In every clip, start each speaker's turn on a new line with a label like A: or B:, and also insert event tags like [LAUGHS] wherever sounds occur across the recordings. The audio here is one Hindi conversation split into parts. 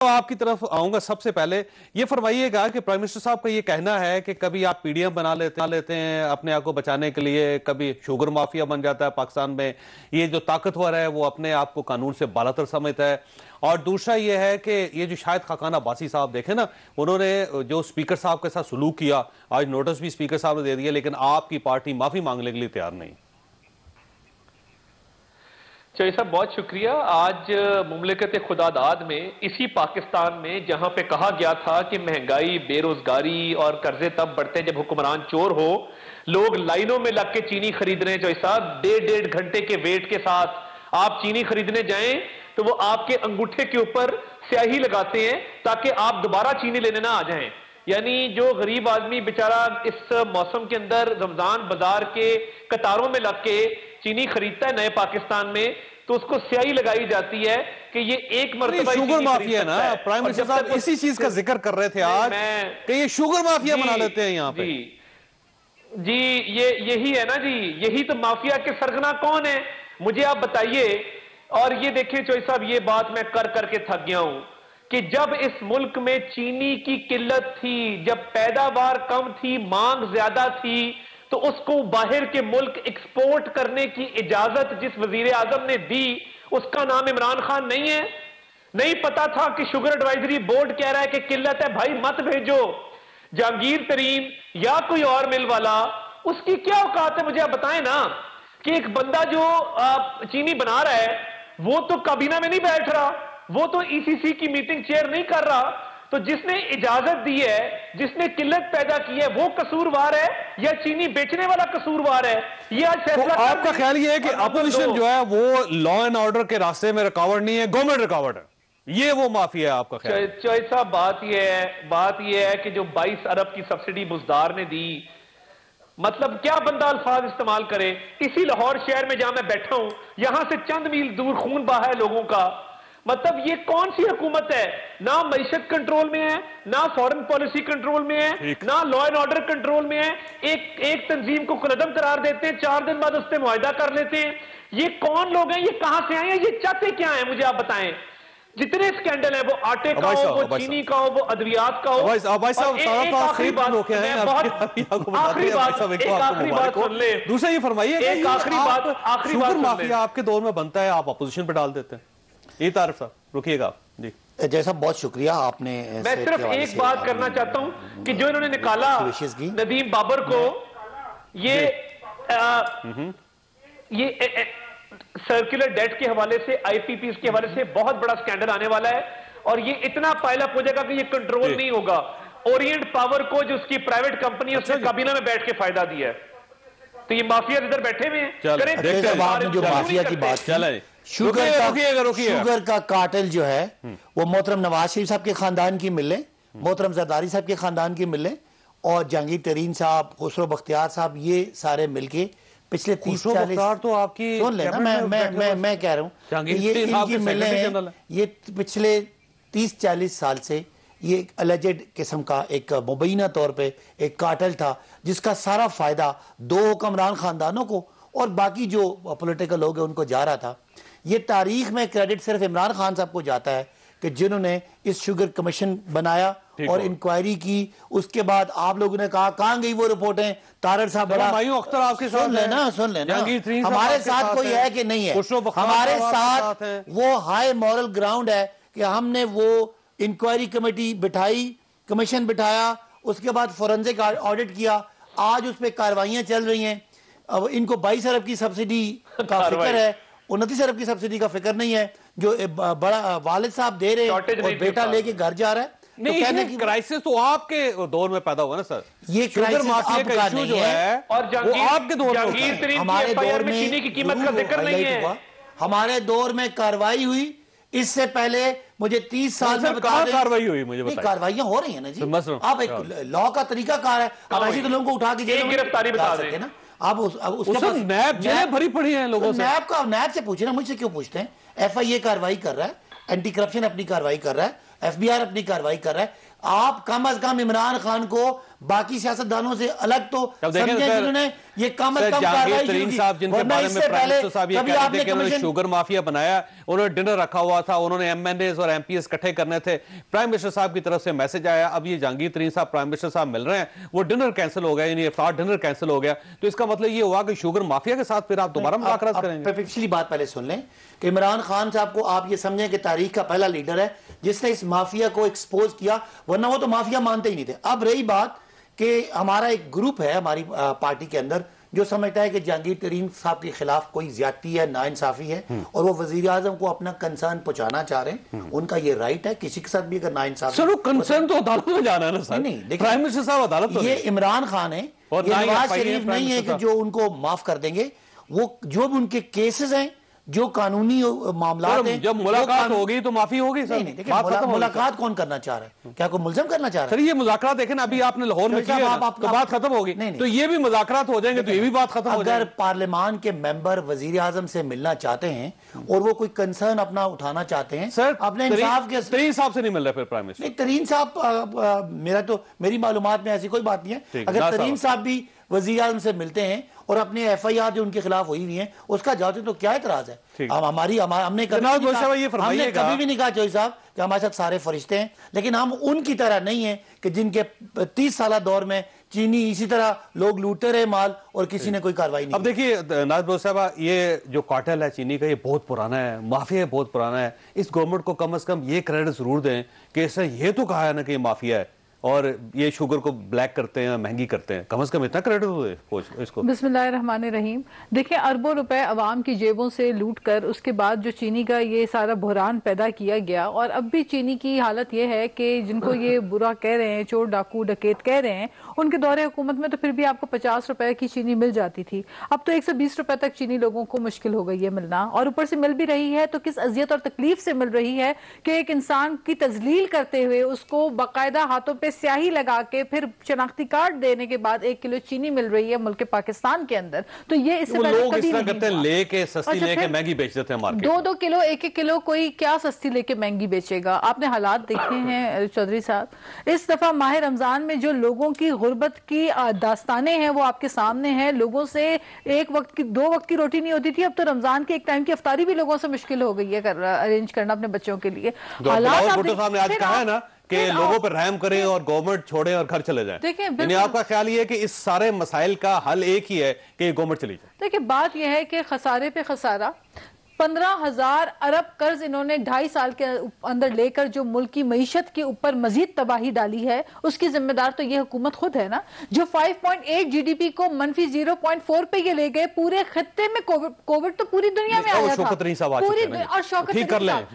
A: आपकी तरफ़ आऊँगा सबसे पहले। ये फरमाइएगा कि प्राइम मिनिस्टर साहब का ये कहना है कि कभी आप पीडीएम बना लेते लेते हैं अपने आप को बचाने के लिए, कभी शुगर माफिया बन जाता है पाकिस्तान में। ये जो ताकतवर है, वो अपने आप को कानून से बालातर समझता है। और दूसरा ये है कि ये जो शायद खाकाना बासी साहब देखे ना, उन्होंने जो स्पीकर साहब के साथ सलूक किया, आज नोटिस भी स्पीकर साहब ने दे दिया, लेकिन आपकी पार्टी माफ़ी मांगने के लिए तैयार नहीं।
B: चौधरी साहब, बहुत शुक्रिया। आज, मुमलिकत खुदादाद में, इसी पाकिस्तान में, जहाँ पे कहा गया था कि महँगाई, बेरोजगारी और कर्जे तब बढ़ते हैं जब हुक्मरान चोर हो। लोग लाइनों में लग के चीनी खरीद रहे हैं चौधरी साहब, डेढ़ डेढ़ घंटे के वेट के साथ आप चीनी खरीदने जाएँ तो वो आपके अंगूठे के ऊपर स्याही लगाते हैं, ताकि आप दोबारा चीनी लेने ना आ जाए। यानी जो गरीब आदमी बेचारा इस मौसम के अंदर, रमज़ान बाज़ार के कतारों में लग के चीनी खरीदता है नए पाकिस्तान में तो उसको स्याही लगाई जाती है कि ये एक मरतबा
A: शुगर माफिया ना? प्राइम मिनिस्टर साहब इसी चीज़ का ज़िक्र कर रहे थे आज कि ये शुगर माफिया बना लेते हैं यहाँ पे।
B: जी ये यही है ना जी यही तो माफिया के सरगना कौन है? मुझे आप बताइए। और ये देखिए चोई साहब ये बात मैं कर करके थक गया हूँ कि जब इस मुल्क में चीनी की किल्लत थी जब पैदावार कम थी मांग ज़्यादा थी तो उसको बाहर के मुल्क एक्सपोर्ट करने की इजाज़त जिस वज़ीर आज़म ने दी, उसका नाम इमरान खान नहीं है। नहीं पता था कि शुगर एडवाइजरी बोर्ड कह रहा है कि किल्लत है, भाई मत भेजो। जहांगीर तरीन या कोई और मिल वाला उसकी क्या औकात है? मुझे आप बताएँ ना कि एक बंदा जो चीनी बना रहा है, वो तो काबीना में नहीं बैठ रहा, वो तो ईसीसी की मीटिंग चेयर नहीं कर रहा तो जिसने इजाज़त दी है जिसने किल्लत पैदा की है वो कसूरवार है या चीनी बेचने वाला कसूरवार है? ये आज फैसला
A: तो आपका ख्याल ये है कि अपोजिशन जो है वो लॉ एंड ऑर्डर के रास्ते में रुकावट नहीं है गवर्नमेंट रुकावट है। ये वो माफ़ी है आपका ख्याल।
B: चौहद साहब बात यह है बात यह है कि जो 22 अरब की सब्सिडी बुजदार ने दी मतलब क्या बंदा अल्फाज इस्तेमाल करे? इसी लाहौर शहर में जहाँ मैं बैठा हूँ यहाँ से चंद मील दूर खून बहा है लोगों का। मतलब ये कौन सी हुकूमत है? ना मीशत कंट्रोल में है ना फॉरेन पॉलिसी कंट्रोल में है ना लॉ एंड ऑर्डर कंट्रोल में है। एक एक तंजीम को कदम करार देते हैं चार दिन बाद उससे मुआदा कर लेते हैं। ये कौन लोग हैं? ये कहाँ से आए हैं? ये चाहते क्या है? मुझे आप बताएँ। जितने स्कैंडल है वो आटे का हो वो चीनी का हो वो अद्वियात का हो।
A: आखिरी बात आखिरी बात आखिरी बात सुन ले। दूसरा ये फरमाइए एक आखिरी बात आखिरी बात माफिया आपके दौर में बनता है आप अपोजिशन पे डाल देते हैं। ये तारफ साहब रुकिएगा जी।
C: जैसा बहुत शुक्रिया आपने
B: मैं सिर्फ़ एक बात करना चाहता हूँ कि जो इन्होंने निकाला नदीम बाबर को ये हम्म। ये सर्कुलर डेट के हवाले से आईपीपी के हवाले से बहुत बड़ा स्कैंडल आने वाला है और ये इतना पायलअप हो जाएगा कि ये कंट्रोल नहीं होगा। ओरिएंट पावर को जो उसकी प्राइवेट कंपनी उसने अच्छा काबीना में बैठ के फ़ायदा दिया है। तो ये माफिया इधर बैठे हुए हैं?
C: जो माफिया की बात चले। शुगर का शुगर का काटल जो है। वो मोहतरम नवाज़ शरीफ साहब के खानदान की मिले। मोहतरम जरदारी साहब के खानदान की मिले और जहांगीर तरीन साहब खुसरो बख्तियार साहब ये सारे मिलके पिछले तीस चालीस
A: तो आपकी
C: सुन लेना मैं मैं मैं मैं कह रहा हूँ ये इनकी मिले हैं ये पिछले तीस चालीस साल से ये एक अलेजेड किस्म का एक मुबैना तौर पे एक काटल था जिसका सारा फ़ायदा दो हुक्मरान खानदानों को और बाकी जो पॉलिटिकल लोग हैं उनको जा रहा था ये तारीख में क्रेडिट सिर्फ़ इमरान खान साहब को जाता है कि जिन्होंने इस शुगर कमीशन बनाया और इंक्वायरी की। उसके बाद आप लोगों ने कहा कहाँ गई वो रिपोर्टें तारड़ साहब बड़ा
A: अख्तर आपके
C: सुन लेना सुन लेना। हमारे साथ कोई है। कि नहीं है? हमारे साथ वो हाई मॉरल ग्राउंड है कि हमने वो इंक्वायरी कमेटी बिठाई कमीशन बिठाया उसके बाद फोरेंसिक ऑडिट किया। आज उस पर कार्रवाइयाँ चल रही हैं। अब इनको बाईस अरब की सब्सिडी का फ़िक्र है। उनतीस अरब की सब्सिडी का फ़िक्र नहीं है जो बड़ा वालिद साहब दे रहे हैं और बेटा लेके घर जा रहा है
A: तो नहीं तो कहने की क्राइसिस तो आपके दौर में पैदा हुआ ना सर
C: ये क्राइसिस माफिया का इशू जो है।
A: और वो आपके दौर
C: में हमारे दौर में चीनी की कीमत का ज़िक्र नहीं है। हमारे दौर में कार्रवाई हुई। इससे पहले मुझे तीस साल में बता
A: दें कार्रवाई हुई मुझे बताइए।
C: कार्रवाइयाँ हो रही है ना जी। आप एक लॉ का तरीका कार है। अब ऐसे तो लोगों को उठा के जेल
B: गिरफ्तारी बता सकते ना।
C: आप उस, उसके
A: पास नैब जेलें भरी पड़ी हैं लोगों
C: तो से। नैब का नैब से पूछे ना मुझसे क्यों पूछते हैं? एफआईए कार्रवाई कर रहा है एंटी करप्शन अपनी कार्रवाई कर रहा है एफबीआर अपनी कार्रवाई कर रहा है। आप कम अज कम इमरान खान को बाकी सियासतदानों से अलग तो
A: समझे ये कम अज कम कार्रवाई साहब जिनके बारे में प्राइम मिनिस्टर साहब ये कह रहे थे उन्होंने शुगर माफिया बनाया उन्होंने डिनर रखा हुआ था उन्होंने एमएनए और एमपीएस इकट्ठे करने थे। प्राइम मिनिस्टर साहब की तरफ़ से मैसेज आया अब ये जहांगीर तरीन साहब प्राइम मिनिस्टर साहब मिल रहे हैं वो डिनर कैंसिल हो गया यानी इफ्तार डिनर कैंसिल हो गया। तो इसका मतलब ये हुआ कि शुगर माफिया के साथ फिर आप दोबारा मुलाकात करेंगे।
C: पिछली बात पहले सुन लें कि इमरान खान साहब को आप ये समझें कि तारीख का पहला लीडर है जिसने इस माफिया को एक्सपोज किया वरना वो तो माफिया मानते ही नहीं थे। अब रही बात कि हमारा एक ग्रुप है हमारी पार्टी के अंदर जो समझता है कि जहांगीर तरीन साहब के खिलाफ कोई ज़्यादा है नाइंसाफी है हम्म। और वो वज़ीर आज़म को अपना कंसर्न पहुंचाना चाह रहे हैं हम्म। उनका ये राइट है किसी के साथ भी अगर नाइंसाफी
A: सर कंसर्न तो अदालत में जाना है ना सर नहीं प्राइम मिनिस्टर साहब अदालत
C: ये इमरान खान है नवाज़ शरीफ नहीं है कि जो उनको माफ़ कर देंगे वो जो भी उनके केसेस हैं जो कानूनी मामला
A: जब मुलाकात होगी तो माफ़ी होगी सर। नहीं,
C: नहीं मुलाकात कौन करना चाह रहा है? क्या कोई मुलजम करना चाह रहा
A: है? ये मुजाकरात देखें ना अभी आपने लाहौर में किया आप, तो बात खत्म होगी। नहीं, तो ये भी मुजाकरात हो जाएँगे तो ये भी बात खत्म
C: अगर पार्लियामान के मेंबर वज़ीर आज़म से मिलना चाहते हैं और वो कोई कंसर्न अपना उठाना चाहते हैं
A: सर अपने इंसाफ के तरीन साहब से नहीं मिल रहा फिर प्राइम मिनिस्टर।
C: तरीन साहब मेरा तो मेरी मालूम में ऐसी कोई बात नहीं है। अगर तरीन साहब भी वज़ीर आज़म से मिलते हैं और अपने एफ़ आई आर जो उनके खिलाफ हुई हुई है उसका जाते तो क्या एतराज़ है? हम हमारी हमने कभी हमने कभी भी नहीं कहा चौधरी साहब कि हमारे साथ सारे फरिश्ते हैं लेकिन हम उनकी तरह नहीं है कि जिनके तीस साल दौर में चीनी इसी तरह लोग लूटते रहे माल और किसी ने कोई कार्रवाई नहीं
A: अब देखिए नाज साहब ये जो कार्टेल है चीनी का ये बहुत पुराना है माफिया बहुत पुराना है। इस गवर्नमेंट को कम अज कम ये क्रेडिट ज़रूर दें कि इसने ये तो कहा है ना कि माफिया है। और ये शुगर को ब्लैक करते हैं, महँगी करते हैं। कम से कम इतना क्रेडिट हुए इसको?
D: बिस्मिल्लाहमान रहीम देखिए, अरबों रुपए अवाम की जेबों से लूट कर, उसके बाद जो चीनी का ये सारा बहरान पैदा किया गया, और अब भी चीनी की हालत यह है कि जिनको ये बुरा कह रहे हैं, चोर डाकू डकेत कह रहे हैं उनके दौरे हुकूमत में तो फिर भी आपको पचास रुपए की चीनी मिल जाती थी। अब तो एक सौ बीस रुपए तक चीनी लोगों को मुश्किल हो गई है मिलना। और ऊपर से मिल भी रही है तो किस अजियत और तकलीफ़ से मिल रही है कि एक इंसान की तजलील करते हुए उसको बाकायदा हाथों पर स्याही लगा के फिर शनाख्ती कार्ड देने के बाद एक किलो चीनी मिल रही है मुल्क पाकिस्तान के अंदर। तो ये इससे
A: लोग इस तरह करते हैं लेके सस्ती अच्छा, लेके महँगी बेच देते हैं मार्केट
D: दो दो किलो एक एक किलो कोई क्या सस्ती लेके महँगी बेचेगा? आपने हालात देखे हैं चौधरी साहब। इस दफ़ा माह रमज़ान में जो लोगों की गुर्बत की दास्तानें हैं वो आपके सामने हैं। लोगों से एक वक्त की दो वक्त की रोटी नहीं होती थी अब तो रमज़ान के एक टाइम की अफ्तारी भी लोगों से मुश्किल हो गई है कर, अरेंज करना अपने बच्चों के लिए।
A: तो हालात आज कहा है ना कि लोगों पर रहम करें और गवर्नमेंट छोड़े और घर चले जाए। देखिए आपका ख्याल ये है कि इस सारे मसाइल का हल एक ही है कि गवर्नमेंट चली जाए।
D: देखिए बात यह है कि खसारे पे खसारा पंद्रह हज़ार अरब कर्ज इन्होंने ढाई साल के अंदर लेकर जो मुल्क की मीशत के ऊपर मजीद तबाही डाली है उसकी जिम्मेदार तो ये हुकूमत खुद है ना जो 5.8 जीडीपी को मनफी 0.4 पे ये ले गए पूरे खत्ते में कोविड तो पूरी दुनिया में आया था। पूरी और शौकत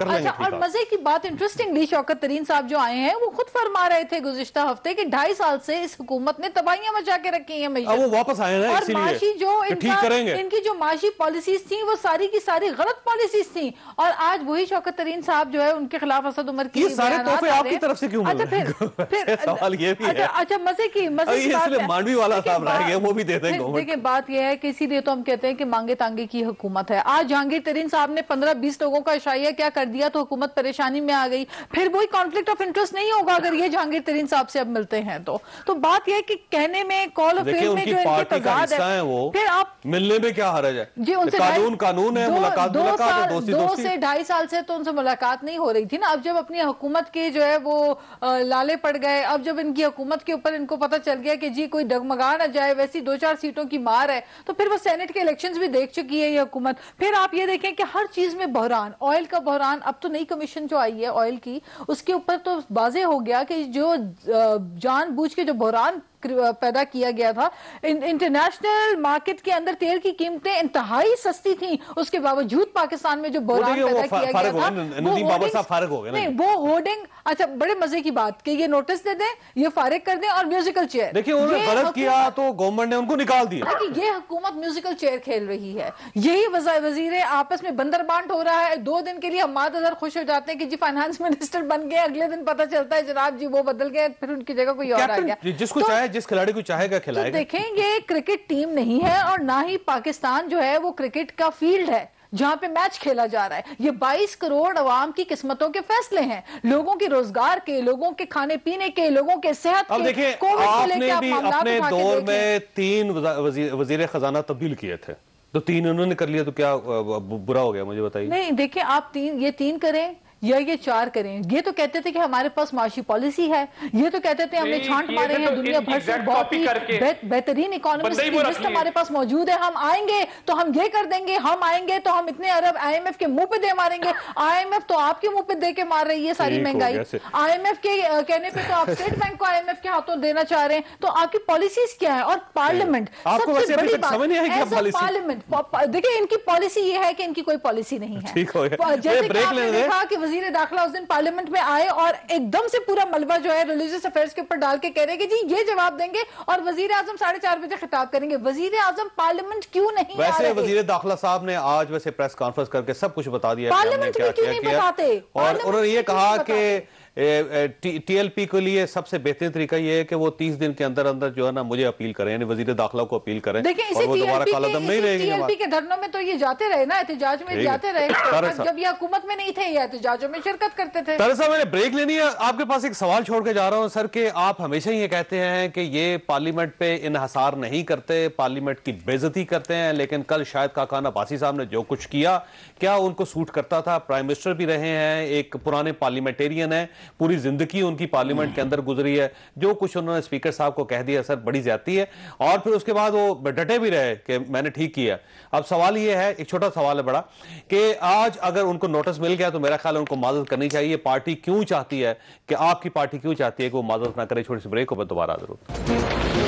D: अच्छा और मज़े की बात इंटरेस्टिंगली शौकत तरीन साहब जो आए हैं वो खुद फरमा रहे थे गुजशत हफ़्ते की ढाई साल से इस हुकूमत ने तबाहियाँ मचा के रखी
A: है वापस आए और माशी जो
D: इनकी जो माशी पॉलिसीज़ थी वो सारी की सारी गलत गलत पॉलिसीज़ थी। और आज वही शौकत तरीन साहब जो है उनके खिलाफ असद उमर
A: की सारे तोहफे आपकी तरफ़ से क्यों अच्छा फिर फिर [LAUGHS] सवाल ये भी
D: अच्छा अच्छा मज़े की मज़े की बात
A: मांडवी वाला साहब रह गया वो भी देते हैं
D: देखिए बात ये है कि इसीलिए तो हम कहते हैं कि मांगे तांगे की हुकूमत है। आज जहांगीर तरीन साहब ने पंद्रह बीस लोगों का इशाइया क्या कर दिया तो हुकूमत परेशानी में आ गई। फिर वही कॉन्फ्लिक्ट ऑफ़ इंटरेस्ट नहीं होगा अगर ये जहांगीर तरीन साहब से अब मिलते हैं तो। तो बात यह कि कहने में कॉल ऑफ़ फेम में जो है
A: फिर आप मिलने में क्या हरज है? जी उनसे कानून कानून है मुलाकात मुलाकात दोस्ती
D: दो से ढाई साल से तो उनसे मुलाकात नहीं हो रही थी ना। अब जब अपनी हुकूमत के जो है वो लाले पड़ गए अब जब इनकी हुकूमत के ऊपर इनको पता चल गया कि जी कोई डगमगा ना जाए वैसी दो चार सीटों की मार है तो फिर वो सेनेट के इलेक्शन भी देख चुकी है ये हुकूमत। फिर आप ये देखें कि हर चीज़ में बहरान ऑयल का बहरान अब तो नई कमीशन जो आई है ऑयल की उसके ऊपर तो वाजे हो गया कि जो जान के जो बहरान पैदा किया गया था। इंटरनेशनल मार्केट के अंदर तेल की कीमतें इंतहाई सस्ती थी। उसके बावजूद पाकिस्तान में जो बोरान पैदा किया गया था वो होर्डिंग अच्छा बड़े मज़े की बात कि ये नोटिस दे दें ये फारिग कर दें और म्यूजिकल चेयर
A: देखिए उन्होंने गलत किया तो गवर्नमेंट ने उनको निकाल दिया।
D: ये हुकूमत म्यूजिकल चेयर खेल रही है। यही वज़ीर आपस में बंदर बांट हो रहा है। दो दिन के लिए हम माद अजहर खुश हो जाते हैं कि जी फाइनेंस मिनिस्टर बन गए अगले दिन पता चलता है जनाब जी वो बदल गए फिर उनकी जगह कोई और आ गया।
A: जिसको तो चाहे जिस खिलाड़ी को चाहेगा खिलाएगा।
D: तो देखें ये क्रिकेट टीम नहीं है और ना ही पाकिस्तान जो है वो क्रिकेट का फ़ील्ड है जहाँ पे मैच खेला जा रहा है। ये 22 करोड़ अवाम की किस्मतों के फैसले हैं। लोगों के रोज़गार के लोगों के खाने पीने के लोगों के सेहत
A: अब देखिए आपने भी अपने दौर में तीन वज़ीर खजाना तब्दील किए थे। तो तीन उन्होंने कर लिया तो क्या बुरा हो गया मुझे बताइए।
D: नहीं देखिए आप तीन ये तीन करें या ये चार करें? ये तो कहते थे कि हमारे पास माशी पॉलिसी है। ये तो कहते थे हमने छांट मारे हैं तो दुनिया भर से बहुत ही बेहतरीन इकोनॉमिस्ट हमारे पास मौजूद है। हम आएँगे तो हम ये कर देंगे हम आएँगे तो हम इतने अरब आईएमएफ के मुँह पे दे मारेंगे। आईएमएफ तो आपके मुँह पे दे के मार रही है सारी महँगाई। आईएमएफ के कहने पे तो आप स्टेट बैंक को आईएमएफ के हाथों देना चाह रहे हैं। तो आपकी पॉलिसीज़ क्या है? और पार्लियामेंट सबसे बड़ी बात पार्लियामेंट देखिए इनकी पॉलिसी ये है कि इनकी कोई पॉलिसी नहीं है। जैसे कि आपने देखा कि वज़ीर दाखिला उस दिन पार्लियामेंट में आए और एकदम से पूरा मलबा जो है रिलीजियस अफेयर्स के ऊपर डाल के कह रहे कि जी ये जवाब देंगे और वज़ीर आज़म साढ़े चार बजे खिताब करेंगे। वज़ीर आज़म पार्लियामेंट क्यों नहीं
A: वैसे वज़ीर दाखिला साहब ने आज वैसे प्रेस कॉन्फ्रेंस करके सब कुछ बता दिया
D: पार्लियामेंट में क्यों नहीं बताते?
A: और उन्होंने ये कहा कि टीएलपी के लिए सबसे बेहतरीन तरीका यह है कि वो तीस दिन के अंदर अंदर जो है ना मुझे अपील करें यानी वज़ीर दाखिला को अपील करें
D: और वो दोबारा काला दम नहीं रहेगी टीएलपी के धरनों में तो ये जाते रहे ना एहतजाज में जाते रहे। जब ये हुकूमत में नहीं थे ये एहतजाजों में शिरकत करते थे।
A: तरह मैंने ब्रेक लेनी है। आपके पास एक सवाल छोड़ के जा रहा हूँ सर के आप हमेशा ये कहते हैं कि ये पार्लियामेंट पे इनहसार नहीं करते पार्लियामेंट की बेजती करते हैं लेकिन कल शायद काकाना बासी साहब ने जो कुछ किया क्या उनको सूट करता था? प्राइम मिनिस्टर भी रहे हैं एक पुराने पार्लियामेंटेरियन है। पूरी ज़िंदगी उनकी पार्लियामेंट के अंदर गुजरी है। जो कुछ उन्होंने स्पीकर साहब को कह दिया, सर, बड़ी ज़्यादा है। और फिर उसके बाद वो डटे भी रहे कि मैंने ठीक किया। अब सवाल ये है, एक छोटा सवाल है बड़ा, कि आज अगर उनको नोटिस मिल गया तो मेरा ख्याल उनको माजत करनी चाहिए। पार्टी क्यों चाहती है कि आपकी पार्टी क्यों चाहती है कि वो माजत ना करे? छोटी सी ब्रेक को मैं दोबारा ज़रूर।